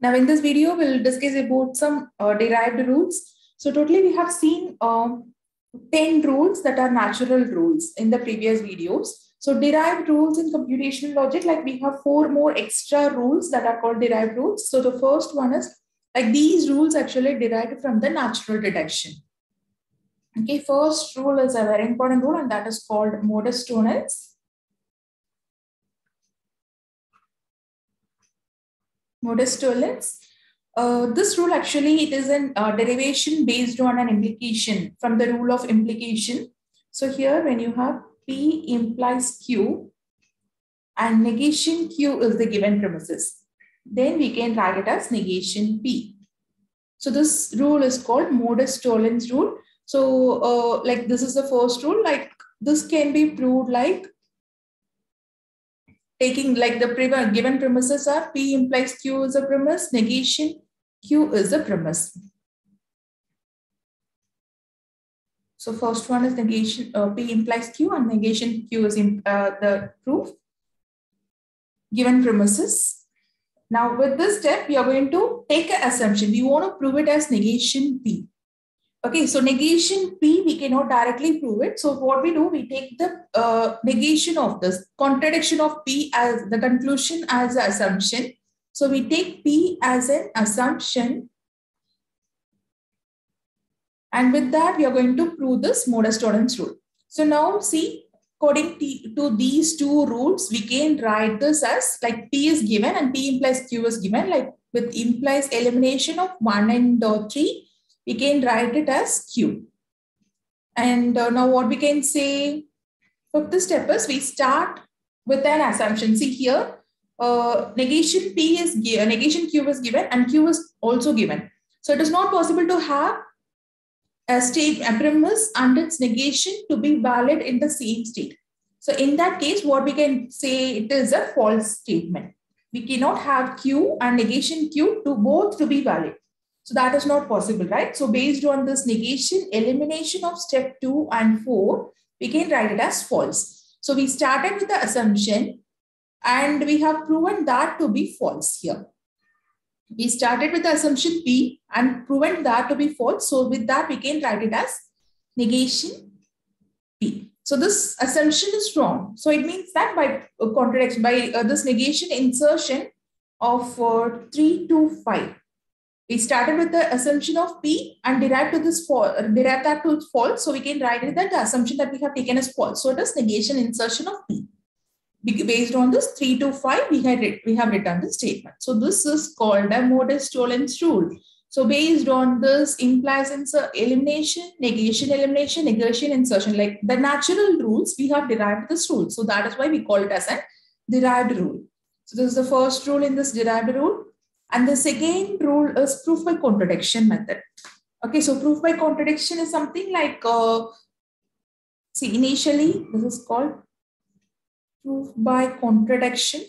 Now in this video, we'll discuss about some uh, derived rules. So totally we have seen um, 10 rules that are natural rules in the previous videos. So derived rules in computational logic, like we have four more extra rules that are called derived rules. So the first one is like these rules actually derived from the natural deduction. Okay, first rule is a very important rule and that is called modus tollens. Modus tollens. Uh, this rule actually it is a uh, derivation based on an implication from the rule of implication. So here when you have P implies Q and negation Q is the given premises, then we can write it as negation P. So this rule is called modus tollens rule. So uh, like this is the first rule, like this can be proved like taking like the given premises are P implies Q is a premise, negation Q is a premise. So first one is negation, uh, P implies Q and negation Q is in, uh, the proof. Given premises. Now with this step, we are going to take an assumption. We want to prove it as negation P. Okay, so negation P, we cannot directly prove it. So what we do, we take the uh, negation of this contradiction of P as the conclusion as an assumption. So we take P as an assumption. And with that, we are going to prove this modus tollens rule. So now see, according to these two rules, we can write this as like P is given and P implies Q is given, like with implies elimination of 1 and uh, 3 we can write it as Q. And uh, now what we can say for this step is we start with an assumption. See here, uh, negation P is given, negation Q is given and Q is also given. So it is not possible to have a state, a premise and its negation to be valid in the same state. So in that case, what we can say it is a false statement. We cannot have Q and negation Q to both to be valid. So that is not possible, right? So based on this negation, elimination of step two and four, we can write it as false. So we started with the assumption and we have proven that to be false here. We started with the assumption P and proven that to be false. So with that, we can write it as negation P. So this assumption is wrong. So it means that by contradiction, by uh, this negation insertion of uh, 3 to 5, we started with the assumption of P and derived to this false, derived that to false. So we can write it that the assumption that we have taken as false. So it is negation insertion of P. Based on this 3 to 5, we, had, we have written the statement. So this is called a modus tollens rule. So based on this implies insert uh, elimination, negation, elimination, negation, insertion, like the natural rules, we have derived this rule. So that is why we call it as a derived rule. So this is the first rule in this derived rule. And the second rule is proof by contradiction method. Okay, so proof by contradiction is something like, uh, see, initially this is called proof by contradiction.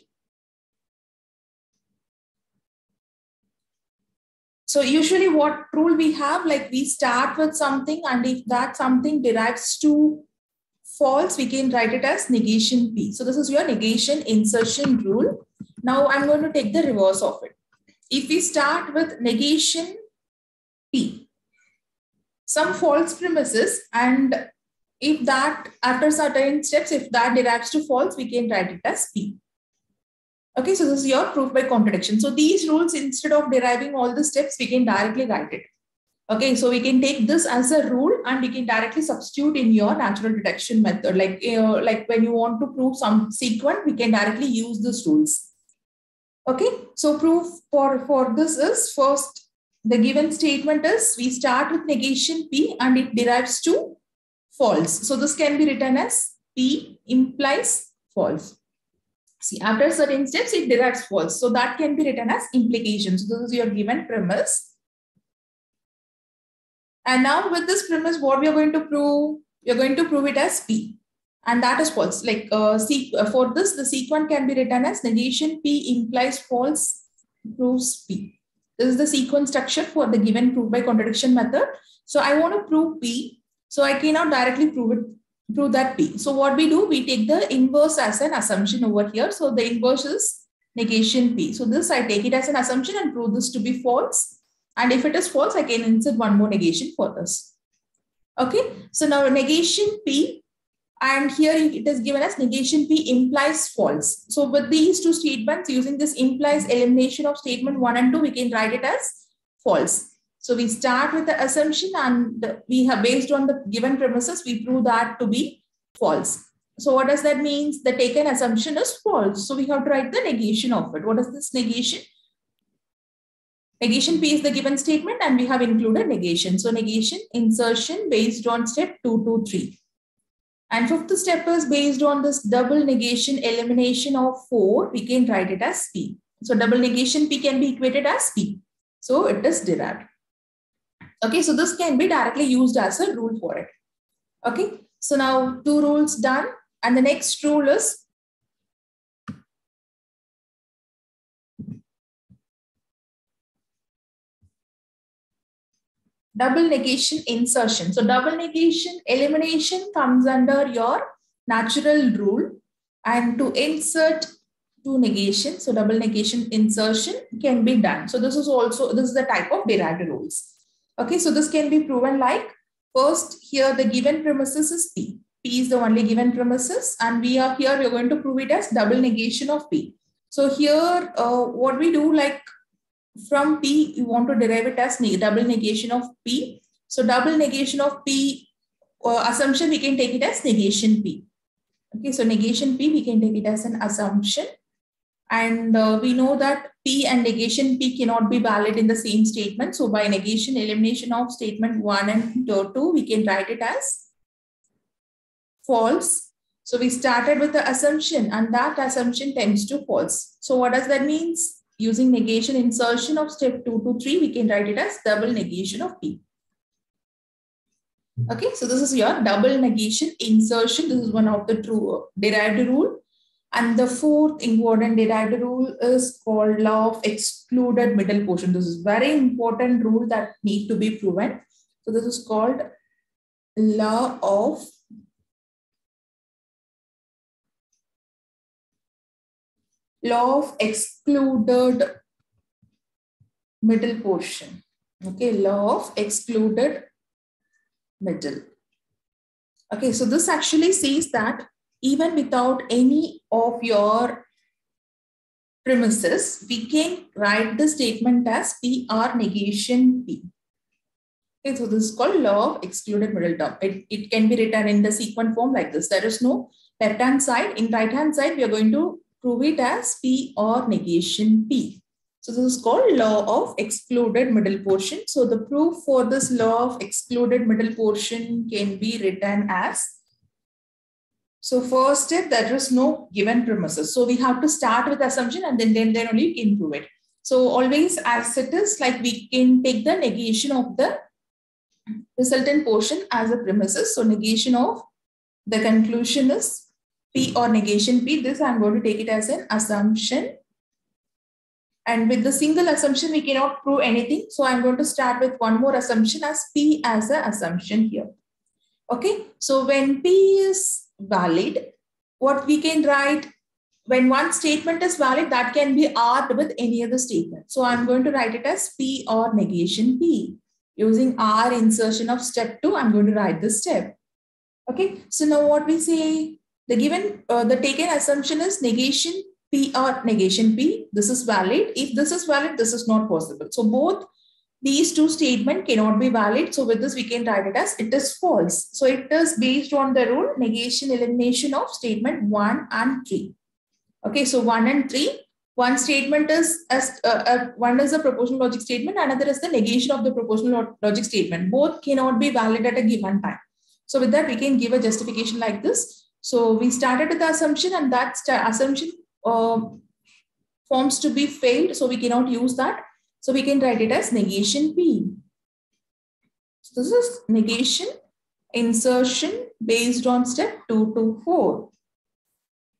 So usually what rule we have, like we start with something and if that something derives to false, we can write it as negation P. So this is your negation insertion rule. Now I'm going to take the reverse of it if we start with negation P, some false premises, and if that, after certain steps, if that derives to false, we can write it as P. Okay, so this is your proof by contradiction. So these rules, instead of deriving all the steps, we can directly write it. Okay, so we can take this as a rule and we can directly substitute in your natural deduction method. Like, know, like when you want to prove some sequence, we can directly use these rules. Okay, so proof for, for this is first, the given statement is we start with negation P and it derives to false. So this can be written as P implies false. See, after certain steps, it derives false. So that can be written as implication. So this is your given premise. And now with this premise, what we are going to prove? We are going to prove it as P and that is false. Like uh, uh, for this, the sequent can be written as negation P implies false proves P. This is the sequent structure for the given proof by contradiction method. So I want to prove P. So I cannot directly prove it, prove that P. So what we do, we take the inverse as an assumption over here. So the inverse is negation P. So this I take it as an assumption and prove this to be false. And if it is false, I can insert one more negation for this. Okay, so now negation P and here it is given as negation P implies false. So with these two statements using this implies elimination of statement one and two, we can write it as false. So we start with the assumption and we have based on the given premises, we prove that to be false. So what does that mean? The taken assumption is false. So we have to write the negation of it. What is this negation? Negation P is the given statement and we have included negation. So negation insertion based on step 223. And fifth step is based on this double negation elimination of 4, we can write it as P. So double negation P can be equated as P. So it is derived. Okay, so this can be directly used as a rule for it. Okay, so now two rules done. And the next rule is double negation insertion. So double negation elimination comes under your natural rule and to insert two negation, so double negation insertion can be done. So this is also, this is the type of derived rules. Okay, so this can be proven like first here the given premises is P. P is the only given premises and we are here, we're going to prove it as double negation of P. So here, uh, what we do like from P, you want to derive it as double negation of P. So double negation of P uh, assumption, we can take it as negation P. Okay, so negation P, we can take it as an assumption. And uh, we know that P and negation P cannot be valid in the same statement. So by negation, elimination of statement 1 and 2, we can write it as false. So we started with the assumption and that assumption tends to false. So what does that mean? Using negation insertion of step 2 to 3, we can write it as double negation of P. Okay, so this is your double negation insertion. This is one of the true derived rule. And the fourth important derived rule is called law of excluded middle portion. This is very important rule that need to be proven. So this is called law of law of excluded middle portion. Okay, law of excluded middle. Okay, so this actually says that even without any of your premises, we can write the statement as P or negation P. Okay, so this is called law of excluded middle term. It, it can be written in the sequent form like this. There is no left hand side. In right hand side, we are going to prove it as P or negation P. So this is called law of excluded middle portion. So the proof for this law of excluded middle portion can be written as so first step, there is no given premises. So we have to start with assumption and then, then, then only you can prove it. So always as it is like we can take the negation of the resultant portion as a premises. So negation of the conclusion is P or negation P. This I'm going to take it as an assumption. And with the single assumption, we cannot prove anything. So I'm going to start with one more assumption as P as an assumption here. Okay, so when P is valid, what we can write, when one statement is valid, that can be R with any other statement. So I'm going to write it as P or negation P. Using or insertion of step 2, I'm going to write this step. Okay, so now what we say, the given, uh, the taken assumption is negation P or negation P. This is valid. If this is valid, this is not possible. So both these two statements cannot be valid. So with this, we can write it as it is false. So it is based on the rule negation elimination of statement 1 and 3. Okay, so 1 and 3. One statement is as uh, uh, one is a proportional logic statement, another is the negation of the proportional logic statement. Both cannot be valid at a given time. So with that, we can give a justification like this. So we started with the assumption and that assumption uh, forms to be failed. So we cannot use that. So we can write it as negation P. So this is negation insertion based on step 2 to 4.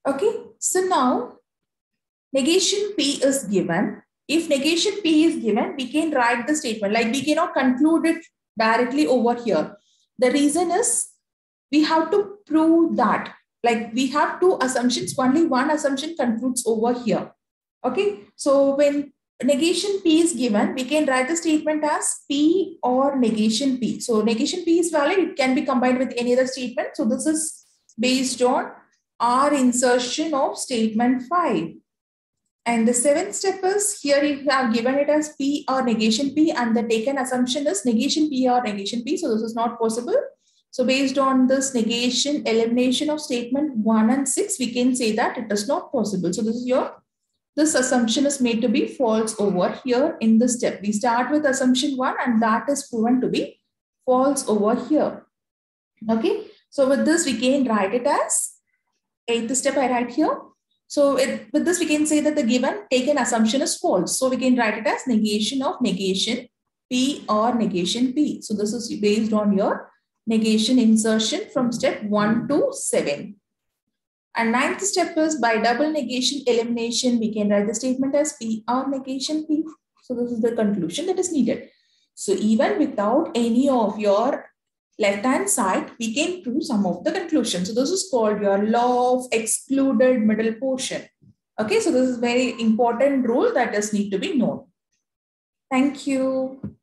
Okay, so now negation P is given. If negation P is given, we can write the statement like we cannot conclude it directly over here. The reason is we have to prove that like we have two assumptions only one assumption concludes over here Okay, so when negation P is given, we can write the statement as P or negation P. So negation P is valid. It can be combined with any other statement. So this is based on or insertion of statement 5. And the seventh step is here you have given it as P or negation P and the taken assumption is negation P or negation P. So this is not possible. So based on this negation, elimination of statement 1 and 6, we can say that it is not possible. So this is your this assumption is made to be false over here in this step. We start with assumption one and that is proven to be false over here. Okay, so with this we can write it as eighth step I write here. So it, with this we can say that the given taken assumption is false. So we can write it as negation of negation P or negation P. So this is based on your negation insertion from step 1 to 7. And ninth step is by double negation elimination, we can write the statement as P or negation P. So this is the conclusion that is needed. So even without any of your left-hand side, we can prove some of the conclusions. So this is called your law of excluded middle portion. Okay, so this is very important rule that does need to be known. Thank you.